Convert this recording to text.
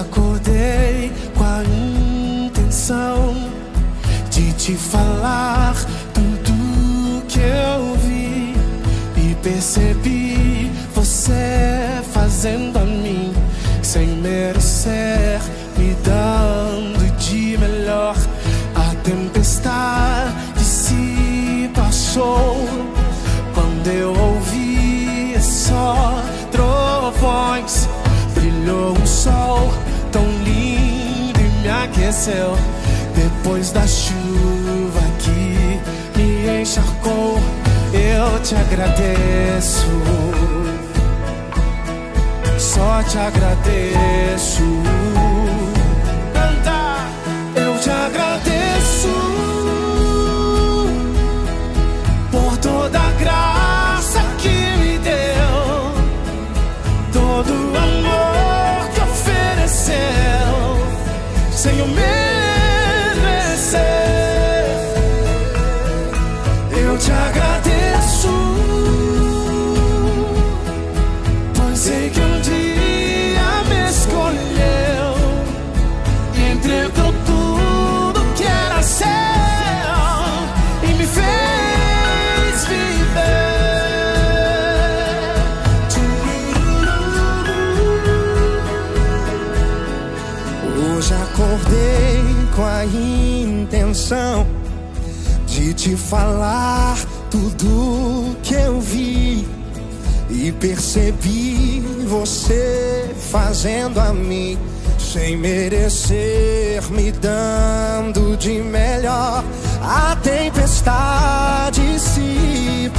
acordei com a intenção de te falar tudo que eu vi e percebi você fazendo a mim sem merecer, me dando de melhor. A tempestade se passou quando eu ouvi só trovões, brilhou um sol lindo e me aqueceu depois da chuva que me encharcou eu te agradeço. Só te agradeço. Eu te agradeço por toda a graça que me deu, todo amor sem o merecer. Intenção de te falar tudo que eu vi e percebi você fazendo a mim sem merecer, me dando de melhor. A tempestade se